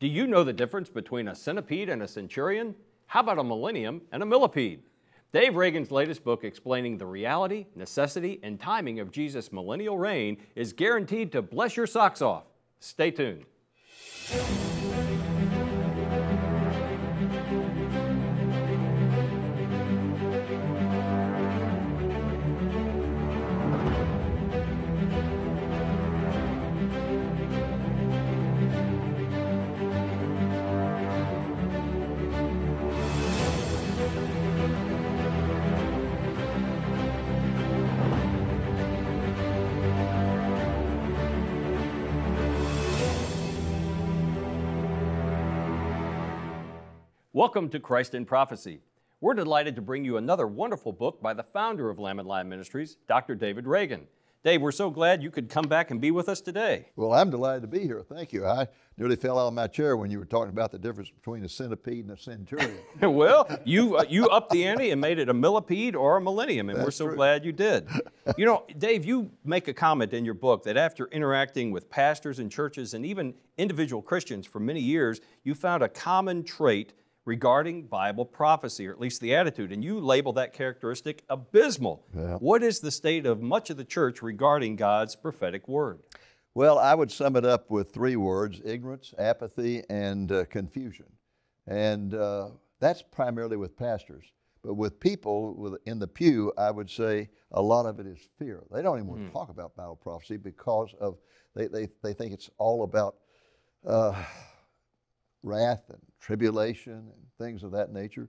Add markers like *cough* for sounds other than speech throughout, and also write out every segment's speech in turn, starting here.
Do you know the difference between a centipede and a centurion? How about a millennium and a millipede? Dave Reagan's latest book explaining the reality, necessity, and timing of Jesus' millennial reign is guaranteed to bless your socks off. Stay tuned. Welcome to Christ in Prophecy. We're delighted to bring you another wonderful book by the founder of Lamb and Lion Ministries, Dr. David Reagan. Dave, we're so glad you could come back and be with us today. Well, I'm delighted to be here. Thank you. I nearly fell out of my chair when you were talking about the difference between a centipede and a centurion. *laughs* well, you uh, you upped the ante and made it a millipede or a millennium, and That's we're so true. glad you did. *laughs* you know, Dave, you make a comment in your book that after interacting with pastors and churches and even individual Christians for many years, you found a common trait regarding Bible prophecy, or at least the attitude, and you label that characteristic abysmal. Yeah. What is the state of much of the church regarding God's prophetic word? Well, I would sum it up with three words ignorance, apathy, and uh, confusion. And uh, that's primarily with pastors. But with people with, in the pew, I would say a lot of it is fear. They don't even want to talk about Bible prophecy because of they, they, they think it's all about uh, wrath and tribulation and things of that nature.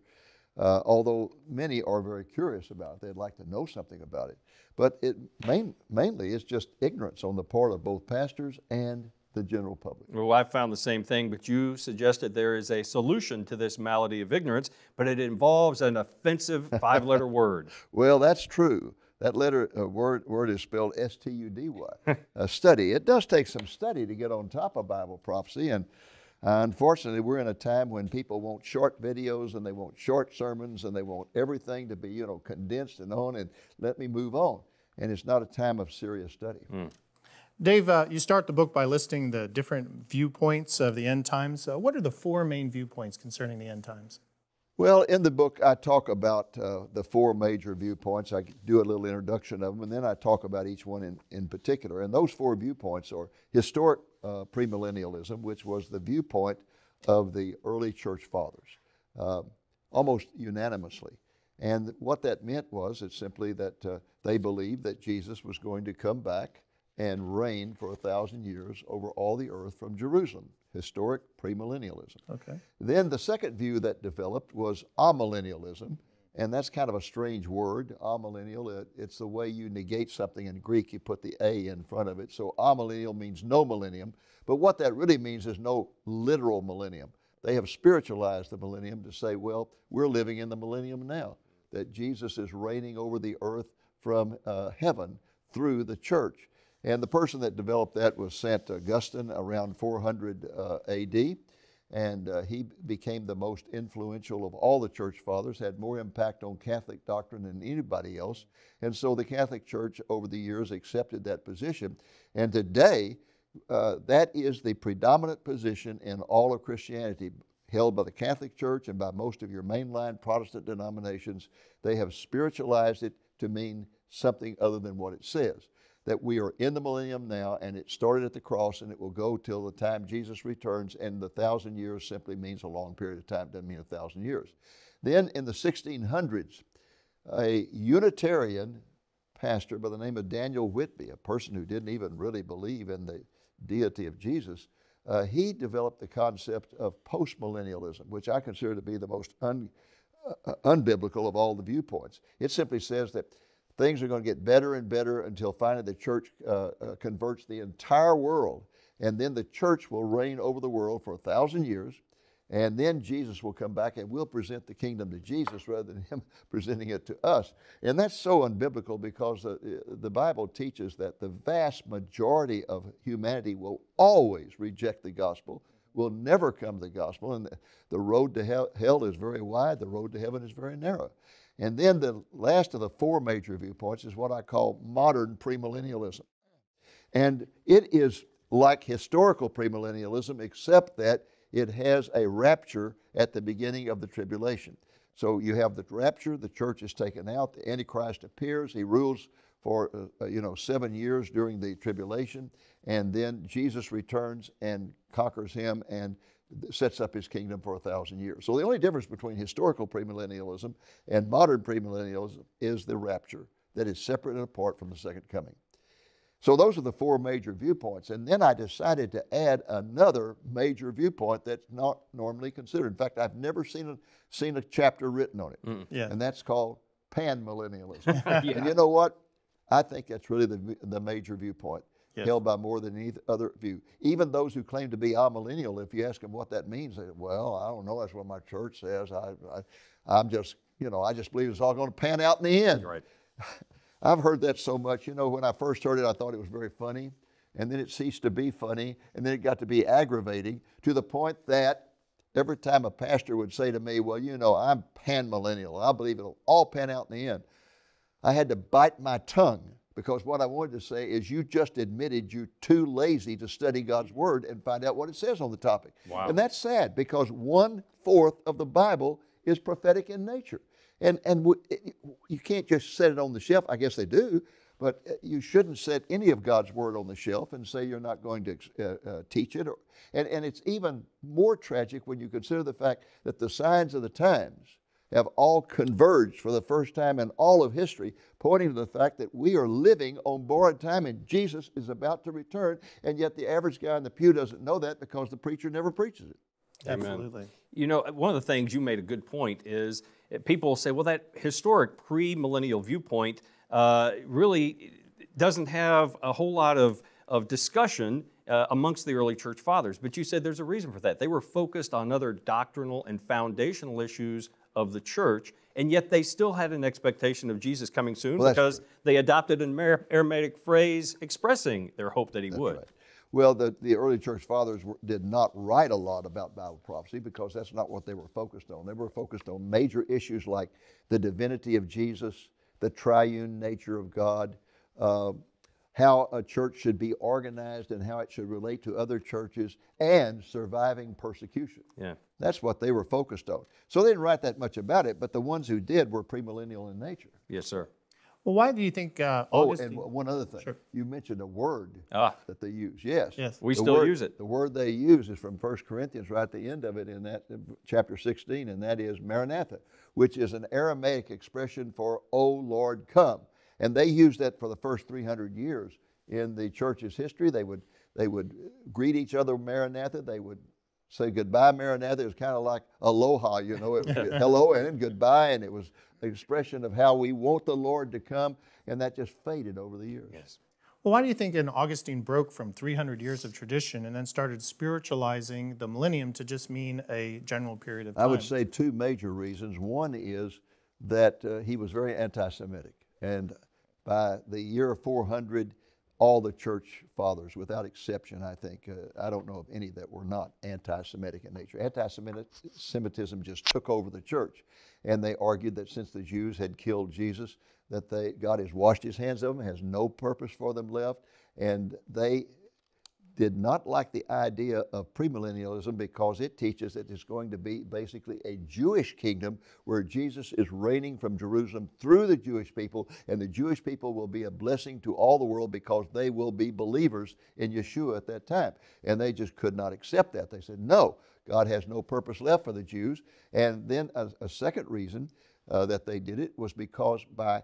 Uh, although many are very curious about it, they'd like to know something about it. But it main, mainly is just ignorance on the part of both pastors and the general public. Well, I found the same thing, but you suggested there is a solution to this malady of ignorance, but it involves an offensive *laughs* five letter word. Well, that's true. That letter uh, word word is spelled S T U D Y. *laughs* uh, study. It does take some study to get on top of Bible prophecy, and uh, unfortunately, we're in a time when people want short videos and they want short sermons and they want everything to be you know condensed and on and let me move on. And it's not a time of serious study. Dave, uh, you start the book by listing the different viewpoints of the end times. Uh, what are the four main viewpoints concerning the end times? Well, in the book, I talk about uh, the four major viewpoints. I do a little introduction of them, and then I talk about each one in, in particular. And those four viewpoints are historic uh, premillennialism, which was the viewpoint of the early church fathers, uh, almost unanimously. And what that meant was it's simply that uh, they believed that Jesus was going to come back and reign for a thousand years over all the earth from Jerusalem. Historic premillennialism. Okay. Then the second view that developed was amillennialism, and that's kind of a strange word, amillennial. It, it's the way you negate something in Greek, you put the A in front of it. So amillennial means no millennium, but what that really means is no literal millennium. They have spiritualized the millennium to say, well, we're living in the millennium now, that Jesus is reigning over the earth from uh, heaven through the church. And the person that developed that was St. Augustine around 400 uh, AD. And uh, he became the most influential of all the church fathers, had more impact on Catholic doctrine than anybody else. And so the Catholic Church over the years accepted that position. And today, uh, that is the predominant position in all of Christianity, held by the Catholic Church and by most of your mainline Protestant denominations. They have spiritualized it to mean something other than what it says that we are in the millennium now, and it started at the cross, and it will go till the time Jesus returns. And the thousand years simply means a long period of time, doesn't mean a thousand years. Then in the 1600s, a Unitarian pastor by the name of Daniel Whitby, a person who didn't even really believe in the deity of Jesus, uh, he developed the concept of postmillennialism, which I consider to be the most un, uh, unbiblical of all the viewpoints. It simply says that things are going to get better and better until finally the church uh, uh, converts the entire world. And then the church will reign over the world for a thousand years. And then Jesus will come back and we'll present the kingdom to Jesus rather than him *laughs* presenting it to us. And that's so unbiblical because the, the Bible teaches that the vast majority of humanity will always reject the gospel, will never come to the gospel. And the, the road to hell, hell is very wide, the road to heaven is very narrow. And then the last of the four major viewpoints is what I call modern premillennialism. And it is like historical premillennialism, except that it has a rapture at the beginning of the tribulation. So you have the rapture, the church is taken out, the Antichrist appears, he rules for uh, uh, you know seven years during the tribulation, and then Jesus returns and conquers him and sets up his kingdom for a thousand years. So the only difference between historical premillennialism and modern premillennialism is the rapture that is separate and apart from the second coming. So those are the four major viewpoints. And then I decided to add another major viewpoint that's not normally considered. In fact, I've never seen a, seen a chapter written on it. Mm. Yeah. And that's called panmillennialism. *laughs* yeah. And you know what? I think that's really the, the major viewpoint yes. held by more than any other view. Even those who claim to be amillennial, if you ask them what that means, they say, well, I don't know. That's what my church says. I, I, I'm just, you know, I just believe it's all going to pan out in the end. Right. *laughs* I've heard that so much. You know, when I first heard it, I thought it was very funny. And then it ceased to be funny. And then it got to be aggravating to the point that every time a pastor would say to me, Well, you know, I'm panmillennial. I believe it'll all pan out in the end. I had to bite my tongue because what I wanted to say is you just admitted you're too lazy to study God's Word and find out what it says on the topic. Wow. And that's sad because one fourth of the Bible is prophetic in nature. And, and you can't just set it on the shelf. I guess they do, but uh, you shouldn't set any of God's word on the shelf and say you're not going to uh, uh, teach it. Or, and, and it's even more tragic when you consider the fact that the signs of the times have all converged for the first time in all of history, pointing to the fact that we are living on borrowed time and Jesus is about to return, and yet the average guy in the pew doesn't know that because the preacher never preaches it. Absolutely. You know, one of the things you made a good point is people say, well, that historic pre-millennial viewpoint uh, really doesn't have a whole lot of, of discussion uh, amongst the early church fathers. But you said there's a reason for that. They were focused on other doctrinal and foundational issues of the church, and yet they still had an expectation of Jesus coming soon well, because true. they adopted an Aramaic phrase expressing their hope that he that's would. Right. Well, the, the early church fathers were, did not write a lot about Bible prophecy because that's not what they were focused on. They were focused on major issues like the divinity of Jesus, the triune nature of God, uh, how a church should be organized and how it should relate to other churches, and surviving persecution. Yeah. That's what they were focused on. So they didn't write that much about it, but the ones who did were premillennial in nature. Yes, sir. Well, why do you think? Uh, oh, and one other thing. Sure. You mentioned a word ah. that they use. Yes. Yes. We the still word, use it. The word they use is from 1 Corinthians, right at the end of it, in that in chapter 16, and that is Maranatha, which is an Aramaic expression for "O Lord, come." And they used that for the first 300 years in the church's history. They would they would greet each other Maranatha. They would say goodbye, Maranatha. It was kind of like aloha, you know, it, *laughs* hello and goodbye, and it was an expression of how we want the Lord to come, and that just faded over the years. Yes. Well, why do you think an Augustine broke from 300 years of tradition and then started spiritualizing the millennium to just mean a general period of time? I would say two major reasons. One is that uh, he was very anti Semitic. And by the year 400, all the church fathers, without exception, I think, uh, I don't know of any that were not anti Semitic in nature. Anti Semitism just took over the church. And they argued that since the Jews had killed Jesus, that they, God has washed his hands of them, has no purpose for them left. And they did not like the idea of premillennialism because it teaches that it's going to be basically a Jewish kingdom where Jesus is reigning from Jerusalem through the Jewish people, and the Jewish people will be a blessing to all the world because they will be believers in Yeshua at that time. And they just could not accept that. They said, no, God has no purpose left for the Jews. And then a, a second reason uh, that they did it was because by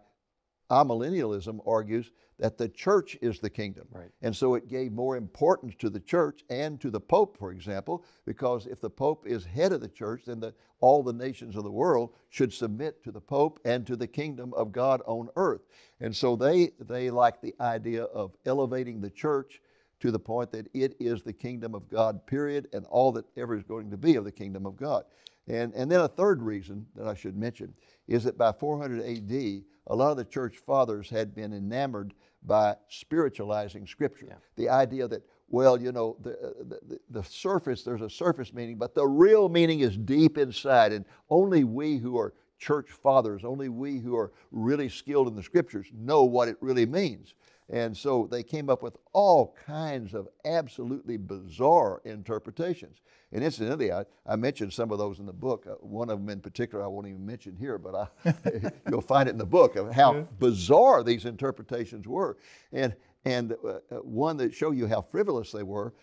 amillennialism argues that the church is the kingdom. Right. And so it gave more importance to the church and to the Pope, for example, because if the Pope is head of the church, then the, all the nations of the world should submit to the Pope and to the kingdom of God on earth. And so they, they like the idea of elevating the church to the point that it is the kingdom of God, period, and all that ever is going to be of the kingdom of God. And, and then a third reason that I should mention is that by 400 AD, a lot of the church fathers had been enamored by spiritualizing Scripture. Yeah. The idea that, well, you know, uh, the, the, the, surface, there's a surface meaning, but the real meaning is deep inside. And only we who are church fathers, only we who are really skilled in the Scriptures know what it really means. And so they came up with all kinds of absolutely bizarre interpretations. And incidentally, I, I mentioned some of those in the book. Uh, one of them in particular I won't even mention here, but I, *laughs* you'll find it in the book of how yeah. bizarre these interpretations were. And, and uh, uh one that show you how frivolous they were.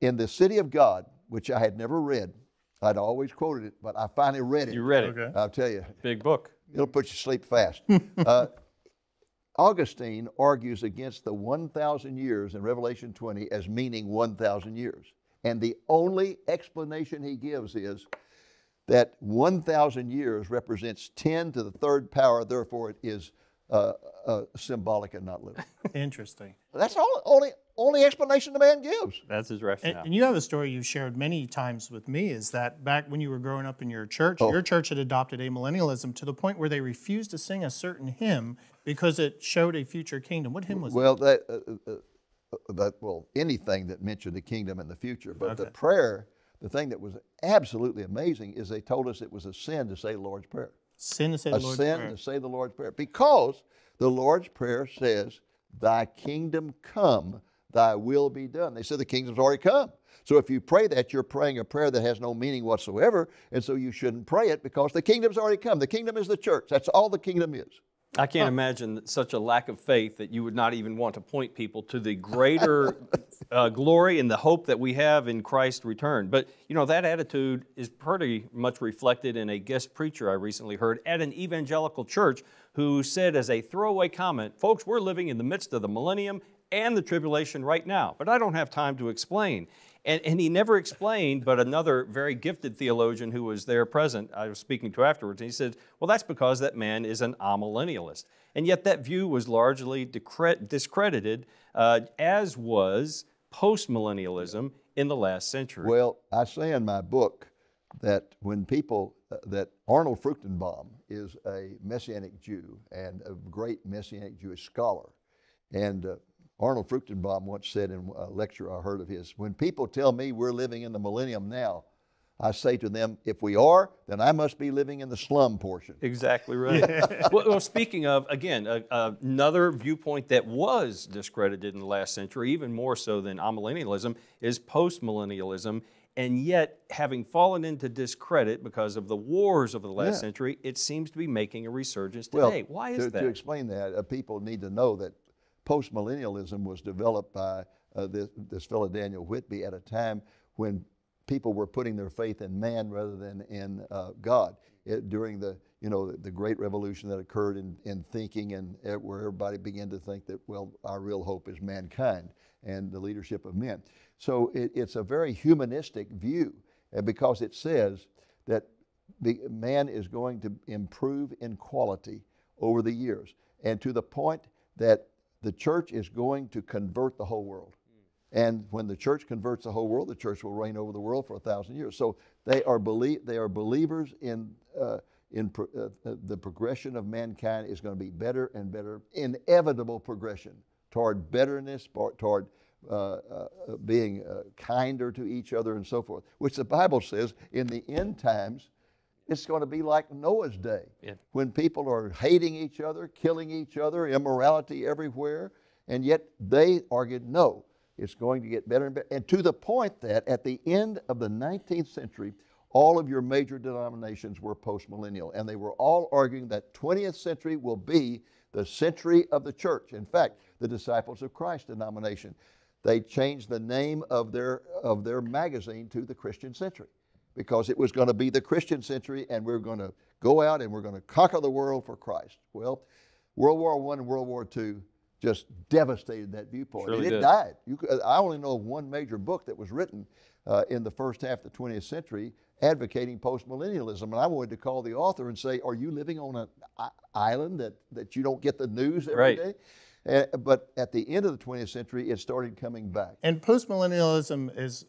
In the city of God, which I had never read, I'd always quoted it, but I finally read it. You read it. Okay. I'll tell you. Big book. It'll put you to sleep fast. *laughs* uh, Augustine argues against the 1,000 years in Revelation 20 as meaning 1,000 years. And the only explanation he gives is that 1,000 years represents 10 to the third power, therefore it is uh, uh, symbolic and not literal. Interesting. That's all, only only explanation the man gives. That's his rationale. And, and, you have a story you've shared many times with me is that back when you were growing up in your church, oh. your church had adopted amillennialism to the point where they refused to sing a certain hymn because it showed a future kingdom. What hymn was well, that? Well, that, uh, uh, uh, that, well, anything that mentioned the kingdom in the future. But okay. the prayer, the thing that was absolutely amazing is they told us it was a sin to say the Lord's Prayer. Sin to say the Lord's Prayer. A sin to say the Lord's Prayer. Because the Lord's Prayer says, Thy kingdom come, thy will be done. They said the kingdom's already come. So if you pray that, you're praying a prayer that has no meaning whatsoever, and so you shouldn't pray it because the kingdom's already come. The kingdom is the church. That's all the kingdom is. I can't huh. imagine such a lack of faith that you would not even want to point people to the greater *laughs* uh, glory and the hope that we have in Christ's return. But you know that attitude is pretty much reflected in a guest preacher I recently heard at an evangelical church who said as a throwaway comment, "Folks, we're living in the midst of the millennium and the tribulation right now, but I don't have time to explain." And, and, he never explained, but another very gifted theologian who was there present, I was speaking to afterwards, and he said, Well, that's because that man is an amillennialist. And yet that view was largely discredited, uh, as was postmillennialism in the last century. Well, I say in my book that when people, uh, that Arnold Fruchtenbaum is a Messianic Jew and a great Messianic Jewish scholar. And uh, Arnold Fruchtenbaum once said in a lecture I heard of his, when people tell me we're living in the millennium now, I say to them, if we are, then I must be living in the slum portion. Exactly *laughs* right. well, well, speaking of, again, a, a, another viewpoint that was discredited in the last century, even more so than amillennialism, is postmillennialism. And yet, having fallen into discredit because of the wars of the last yeah. century, it seems to be making a resurgence today. Well, Why is to, that? To explain that, uh, people need to know that postmillennialism was developed by uh, this, this fellow Daniel Whitby at a time when people were putting their faith in man rather than in uh, God. It, during the you know the, great revolution that occurred in, in thinking and where everybody began to think that well our real hope is mankind and the leadership of men. So it, it's a very humanistic view because it says that the, man is going to improve in quality over the years and to the point that the church is going to convert the whole world. And when the church converts the whole world, the church will reign over the world for a thousand years. So they are, belie- they are believers in, uh, in pro- uh, uh the progression of mankind is going to be better and better, inevitable progression toward betterness, toward uh, uh, being uh, kinder to each other and so forth, which the Bible says in the end times it's going to be like Noah's day yeah. when people are hating each other, killing each other, immorality everywhere, and yet they argued no, it's going to get better and better. And to the point that at the end of the 19th century, all of your major denominations were postmillennial, and they were all arguing that 20th century will be the century of the church. In fact, the Disciples of Christ denomination, they changed the name of their, of their magazine to the Christian Century because it was going to be the Christian century and we are going to go out and we're going to conquer the world for Christ. Well, World War I and World War II just devastated that viewpoint. Surely it did. died. Could, I only know of one major book that was written uh, in the first half of the 20th century advocating postmillennialism. And I wanted to call the author and say, Are you living on an island that, that you don't get the news every right. day? Uh, but at the end of the 20th century, it started coming back. And postmillennialism is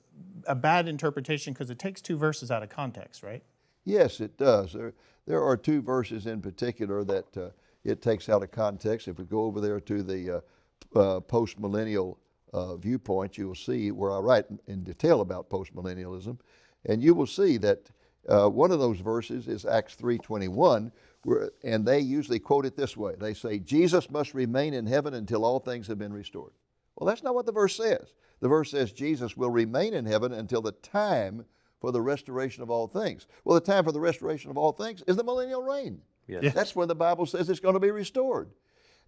a bad interpretation because it takes two verses out of context, right? Yes, it does. There, there are two verses in particular that uh, it takes out of context. If we go over there to the uh, uh, postmillennial uh, viewpoint, you will see where I write in detail about postmillennialism, and you will see that uh, one of those verses is Acts 3:21, we're, and they usually quote it this way they say, Jesus must remain in heaven until all things have been restored. Well, that's not what the verse says. The verse says Jesus will remain in heaven until the time for the restoration of all things. Well, the time for the restoration of all things is the millennial reign. Yes. Yeah. That's when the Bible says it's going to be restored.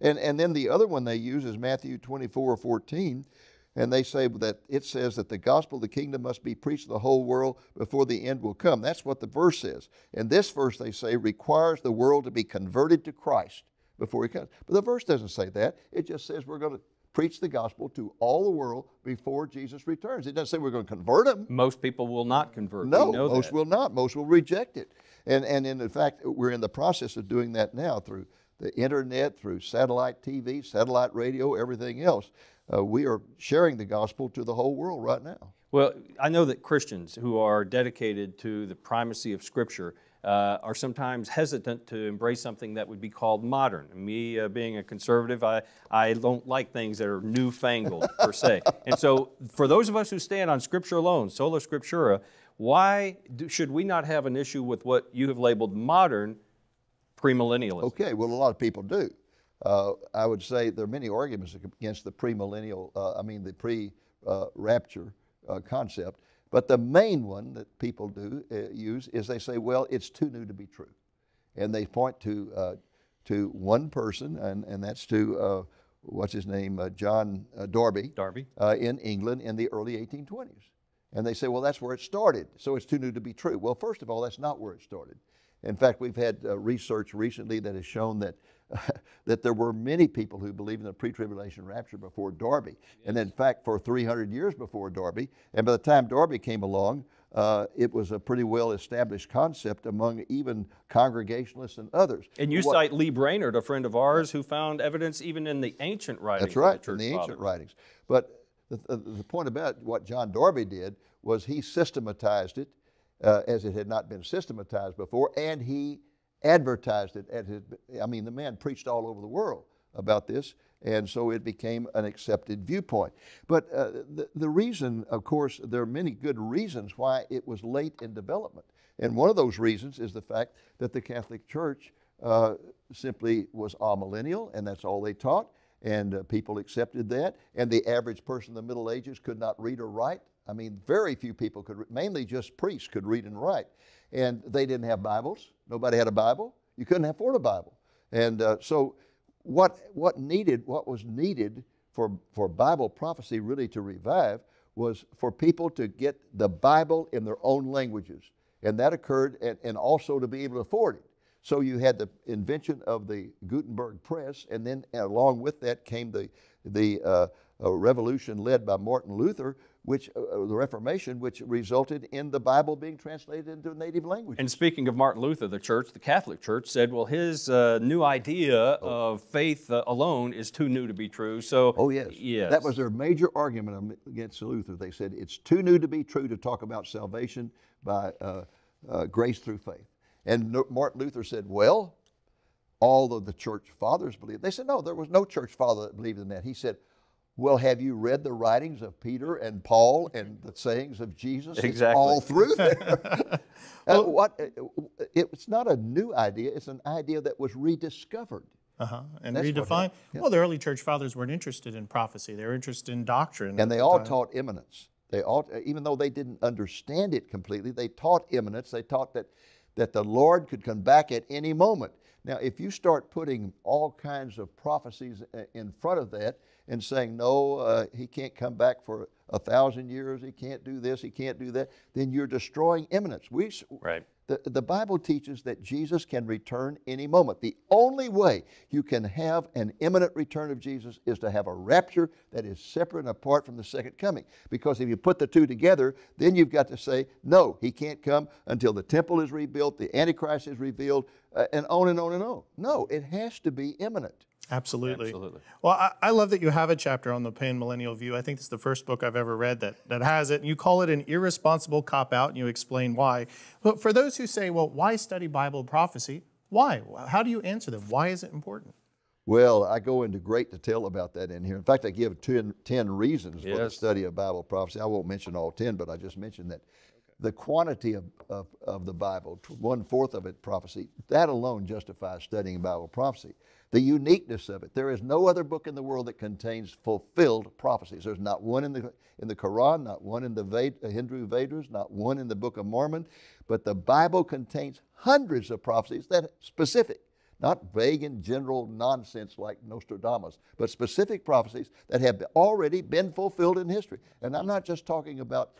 And, and then the other one they use is Matthew 24 14. And they say that it says that the gospel of the kingdom must be preached to the whole world before the end will come. That's what the verse says. And this verse, they say, requires the world to be converted to Christ before he comes. But the verse doesn't say that. It just says we're going to preach the gospel to all the world before Jesus returns. It doesn't say we're going to convert them. Most people will not convert. No, most that. will not. Most will reject it. And, and in fact, we're in the process of doing that now through the internet, through satellite TV, satellite radio, everything else. Uh, we are sharing the gospel to the whole world right now. Well, I know that Christians who are dedicated to the primacy of Scripture uh, are sometimes hesitant to embrace something that would be called modern. Me uh, being a conservative, I, I don't like things that are newfangled per se. *laughs* And so, for those of us who stand on Scripture alone, sola scriptura, why do, should we not have an issue with what you have labeled modern premillennialism? Okay, well, a lot of people do. Uh, I would say there are many arguments against the premillennial, uh, I mean, the pre uh, rapture uh, concept. But the main one that people do uh, use is they say, well, it's too new to be true. And they point to, uh, to one person, and, and that's to, uh, what's his name, uh, John uh, Darby, Darby. Uh, in England in the early 1820s. And they say, well, that's where it started, so it's too new to be true. Well, first of all, that's not where it started. In fact, we've had research recently that has shown that *laughs* that there were many people who believed in the pre-tribulation rapture before Darby. Yes. And in fact, for 300 years before Darby, and by the time Darby came along, uh, it was a pretty well established concept among even Congregationalists and others. And you what, cite Lee Brainard, a friend of ours, who found evidence even in the ancient writings. That's right, the in the ancient fathers. writings. But the, the, the, point about what John Darby did was he systematized it uh, as it had not been systematized before, and he advertised it at his, I mean, the man preached all over the world about this, and so it became an accepted viewpoint. But uh, the, the reason, of course, there are many good reasons why it was late in development. And one of those reasons is the fact that the Catholic Church uh, simply was amillennial, and that's all they taught, and uh, people accepted that. And the average person in the Middle Ages could not read or write. I mean, very few people could, mainly just priests could read and write. And they didn't have Bibles. Nobody had a Bible. You couldn't afford a Bible. And uh, so, what, what needed, what was needed for, for Bible prophecy really to revive was for people to get the Bible in their own languages. And that occurred, and, and also to be able to afford it. So you had the invention of the Gutenberg press, and then along with that came the, the uh, revolution led by Martin Luther, which uh, uh, the Reformation, which resulted in the Bible being translated into native language. And speaking of Martin Luther, the church, the Catholic Church, said, well, his uh, new idea oh. of faith uh, alone is too new to be true. So, oh yes, yes, that was their major argument against Luther. They said it's too new to be true to talk about salvation by uh, uh, grace through faith. And Martin Luther said, well, all of the church fathers believed. They said, no, there was no church father that believed in that. He said, well, have you read the writings of Peter and Paul and the sayings of Jesus? Exactly. It's all through there. *laughs* *laughs* uh, what, uh, it's not a new idea, it's an idea that was rediscovered. Uh-huh. And That's redefined. Yeah. Well, the early church fathers weren't interested in prophecy, they were interested in doctrine. And they all time. taught imminence. They all, even though they didn't understand it completely, they taught imminence. They taught that, that the Lord could come back at any moment. Now, if you start putting all kinds of prophecies uh, in front of that, and saying, no, uh, he can't come back for a thousand years, he can't do this, he can't do that, then you're destroying imminence. We, right. The, the Bible teaches that Jesus can return any moment. The only way you can have an imminent return of Jesus is to have a rapture that is separate and apart from the second coming. Because if you put the two together, then you've got to say, no, he can't come until the temple is rebuilt, the Antichrist is revealed, uh, and on and on and on. No, it has to be imminent. Absolutely. Absolutely. Well, I, I, love that you have a chapter on the pan millennial view. I think it's the first book I've ever read that, that has it. And you call it an irresponsible cop out and you explain why. But for those who say, well, why study Bible prophecy? Why? How do you answer them? Why is it important? Well, I go into great detail about that in here. In fact, I give 10, 10 reasons yes. for the study of Bible prophecy. I won't mention all 10, but I just mentioned that the quantity of, of, of the Bible, one fourth of it prophecy, that alone justifies studying Bible prophecy. The uniqueness of it. There is no other book in the world that contains fulfilled prophecies. There's not one in the, in the Quran, not one in the Ved, Hindu Vedas, not one in the Book of Mormon, but the Bible contains hundreds of prophecies that specific, not vague and general nonsense like Nostradamus, but specific prophecies that have already been fulfilled in history. And I'm not just talking about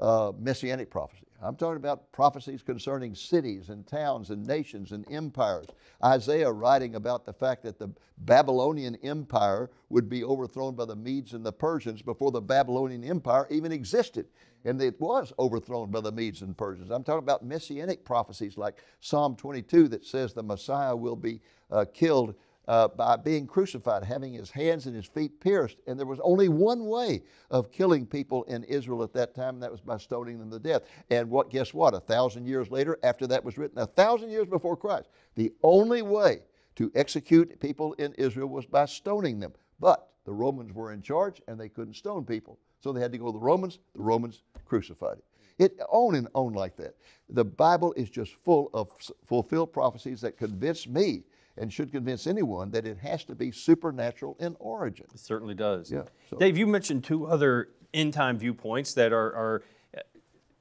uh, messianic prophecy. I'm talking about prophecies concerning cities and towns and nations and empires. Isaiah writing about the fact that the Babylonian Empire would be overthrown by the Medes and the Persians before the Babylonian Empire even existed. And it was overthrown by the Medes and Persians. I'm talking about messianic prophecies like Psalm 22 that says the Messiah will be uh, killed uh, by being crucified, having his hands and his feet pierced. And there was only one way of killing people in Israel at that time, and that was by stoning them to death. And what? Guess what? A thousand years later, after that was written, a thousand years before Christ, the only way to execute people in Israel was by stoning them. But the Romans were in charge, and they couldn't stone people, so they had to go to the Romans. The Romans crucified him. It on and on like that. The Bible is just full of fulfilled prophecies that convince me and should convince anyone that it has to be supernatural in origin. It certainly does. Yeah, so- Dave, you mentioned two other end time viewpoints that are, are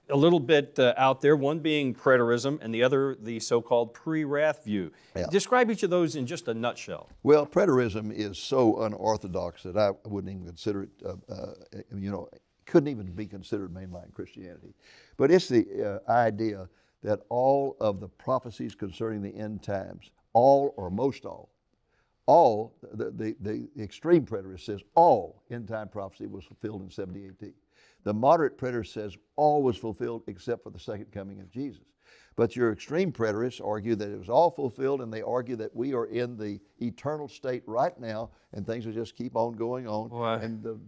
a little bit uh, out there, one being preterism and the other the so called pre wrath view. Yeah. Describe each of those in just a nutshell. Well, preterism is so unorthodox that I wouldn't even consider it, uh, uh, you know, couldn't even be considered mainline Christianity. But it's the uh, idea that all of the prophecies concerning the end times all or most all. All, the, the, the extreme preterist says all end time prophecy was fulfilled in 70 AD. The moderate preterist says all was fulfilled except for the second coming of Jesus. But your extreme preterists argue that it was all fulfilled, and they argue that we are in the eternal state right now, and things will just keep on going on, Boy. and the,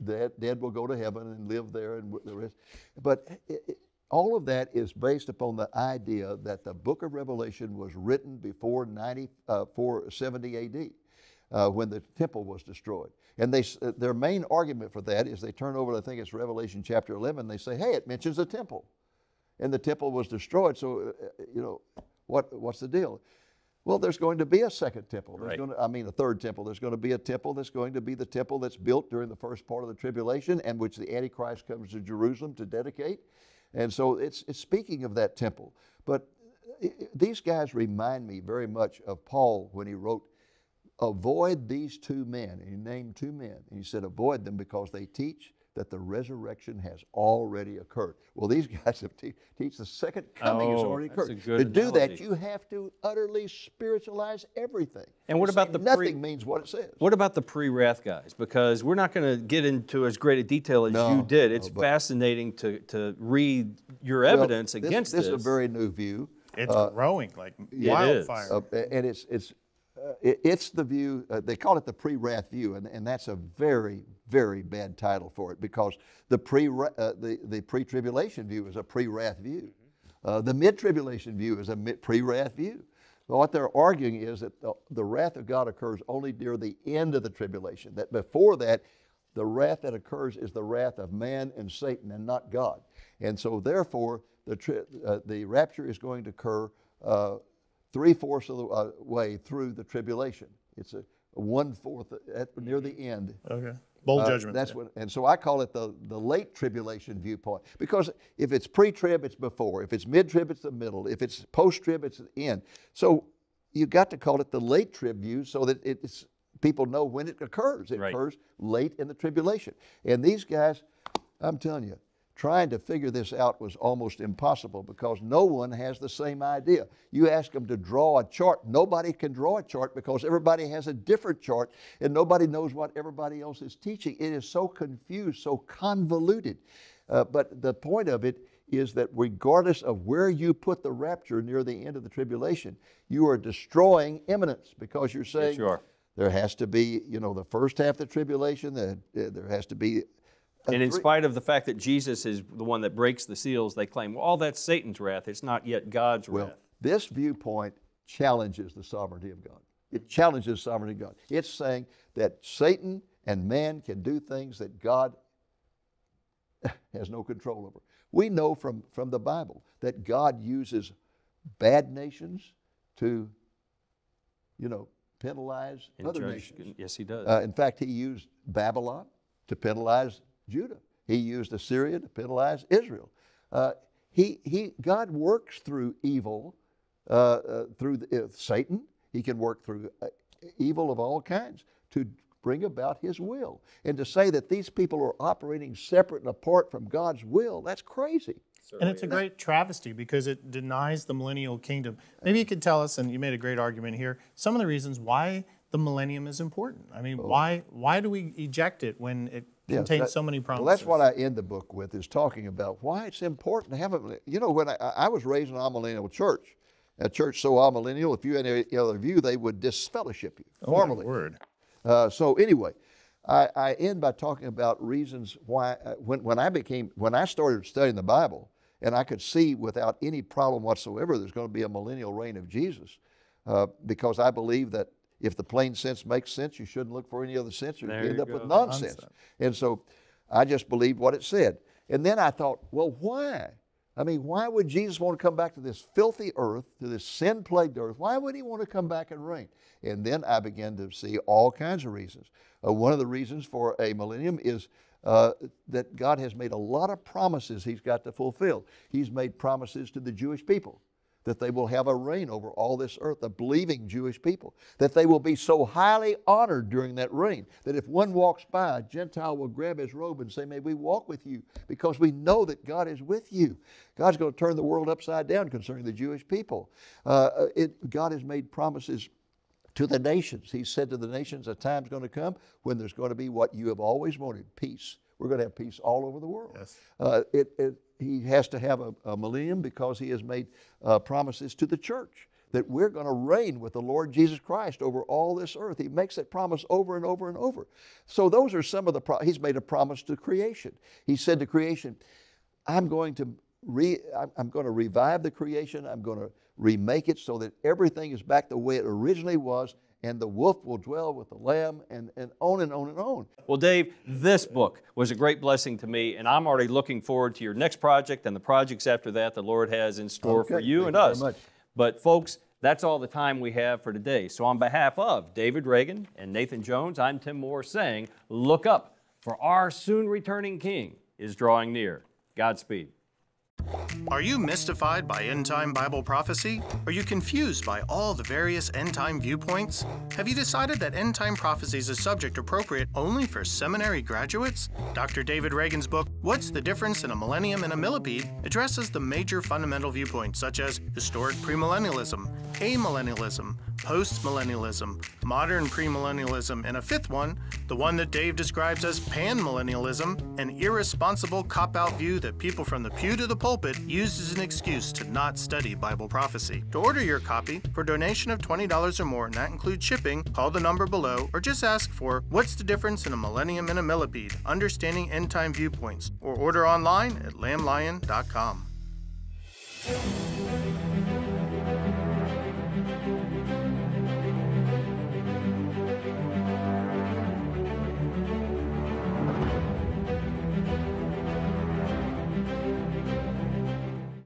the dead will go to heaven and live there, and the rest. But it, all of that is based upon the idea that the book of Revelation was written before 90, uh, 470 AD. Uh, when the temple was destroyed. And they, uh, their main argument for that is they turn over, I think it's Revelation chapter 11, they say, hey, it mentions a temple. And the temple was destroyed, so, uh, you know, what, what's the deal? Well, there's going to be a second temple. There's Right. going to, I mean, a third temple. There's going to be a temple that's going to be the temple that's built during the first part of the tribulation and which the Antichrist comes to Jerusalem to dedicate. And so it's, it's speaking of that temple. But i- i- these guys remind me very much of Paul when he wrote, Avoid these two men. And he named two men. And he said, Avoid them because they teach that the resurrection has already occurred. Well, these *laughs* guys have te- teach the second coming has Oh, already that's a occurred. good to do that, you have to utterly spiritualize everything. And what To about say the pre- nothing means what it says. What about the pre wrath guys? Because we're not going to get into as great a detail as No, you did. It's no, but- fascinating to, to read your Well, evidence this, against this. this. is a very new view. It's Uh, growing like is. wildfire. Uh, and it's it's it, it's the view uh, they call it the pre-wrath view, and, and that's a very very bad title for it because the pre uh, the the pre-tribulation view is a pre-wrath view, uh, the mid-tribulation view is a mid- pre-wrath view. But what they're arguing is that the, the wrath of God occurs only near the end of the tribulation. That before that, the wrath that occurs is the wrath of man and Satan and not God. And so, therefore, the, tri- uh, the rapture is going to occur uh, three fourths of the uh, way through the tribulation. It's a, one fourth at, near the end. okay. Bold Uh, judgment. That's there. what, and so I call it the, the late tribulation viewpoint because if it's pre-trib, it's before. If it's mid-trib, it's the middle. If it's post-trib, it's the end. So you got to call it the late trib view so that it's people know when it occurs. It Right. occurs late in the tribulation. And these guys, I'm telling you, trying to figure this out was almost impossible because no one has the same idea. You ask them to draw a chart, nobody can draw a chart because everybody has a different chart and nobody knows what everybody else is teaching. It is so confused, so convoluted. Uh, but the point of it is that regardless of where you put the rapture near the end of the tribulation, you are destroying imminence because you're saying you are. there has to be, you know, the first half of the tribulation, the, there has to be and in spite of the fact that Jesus is the one that breaks the seals, they claim, well, all that's Satan's wrath. It's not yet God's Well, wrath. this viewpoint challenges the sovereignty of God. It challenges the sovereignty of God. It's saying that Satan and man can do things that God *laughs* has no control over. We know from, from the Bible that God uses bad nations to, you know, penalize And other judge- nations. Yes, he does. Uh, in fact, he used Babylon to penalize Judah. He used Assyria to penalize Israel. Uh, he, he, God works through evil, uh, uh, through the, uh, Satan. He can work through uh, evil of all kinds to bring about his will. And to say that these people are operating separate and apart from God's will, that's crazy. And it's a great travesty because it denies the millennial kingdom. Maybe you could tell us, and you made a great argument here, some of the reasons why the millennium is important. I mean, why why do we eject it when it Yeah, contains that- so many Well, that's what I end the book with is talking about why it's important to have a. You know, when I, I was raised in a millennial church, a church so amillennial, if you had any other view, they would disfellowship you Oh, formally. word. Uh, so anyway, I, I end by talking about reasons why uh, when, when I became when I started studying the Bible and I could see without any problem whatsoever there's going to be a millennial reign of Jesus uh, because I believe that if the plain sense makes sense, you shouldn't look for any other sense or you end up with go. nonsense. And so I just believed what it said. And then I thought, well, why? I mean, why would Jesus want to come back to this filthy earth, to this sin plagued earth? Why would he want to come back and reign? And then I began to see all kinds of reasons. Uh, one of the reasons for a millennium is uh, that God has made a lot of promises he's got to fulfill. He's made promises to the Jewish people that they will have a reign over all this earth, the believing Jewish people, that they will be so highly honored during that reign that if one walks by, a Gentile will grab his robe and say, May we walk with you, because we know that God is with you. God's going to turn the world upside down concerning the Jewish people. Uh, it, God has made promises to the nations. He said to the nations, A time's going to come when there's going to be what you have always wanted peace. We're going to have peace all over the world. Yes. Uh, it, it, he has to have a, a millennium because he has made uh, promises to the church that we're going to reign with the Lord Jesus Christ over all this earth. He makes that promise over and over and over. So those are some of the. Pro- he's made a promise to creation. He said to creation, "I'm going to re, I'm, I'm going to revive the creation. I'm going to remake it so that everything is back the way it originally was." And the wolf will dwell with the lamb, and, and on and on and on. Well, Dave, this book was a great blessing to me, and I'm already looking forward to your next project and the projects after that the Lord has in store for you thank and you very us. much. But, folks, that's all the time we have for today. So, on behalf of David Reagan and Nathan Jones, I'm Tim Moore saying, Look up, for our soon returning King is drawing near. Godspeed. Are you mystified by end time Bible prophecy? Are you confused by all the various end time viewpoints? Have you decided that end time prophecy is a subject appropriate only for seminary graduates? Dr. David Reagan's book, What's the Difference in a Millennium and a Millipede, addresses the major fundamental viewpoints such as historic premillennialism, amillennialism, postmillennialism, modern premillennialism, and a fifth one, the one that Dave describes as panmillennialism, an irresponsible cop out view that people from the pew to the pulpit use as an excuse to not study Bible prophecy. To order your copy, for a donation of $20 or more, and that includes shipping, call the number below or just ask for What's the Difference in a Millennium and a Millipede? Understanding End Time Viewpoints, or order online at lamblion.com.